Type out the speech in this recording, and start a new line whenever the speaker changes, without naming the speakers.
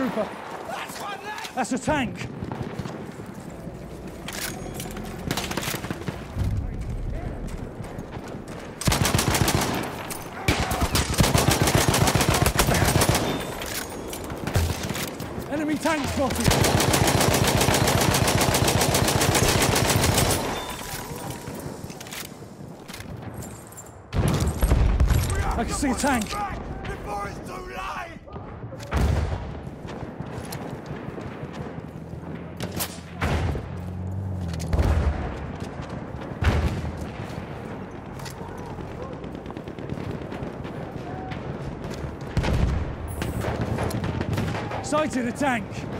trooper. That's a tank. Enemy tank spotted. I can see a tank. Sighted a tank.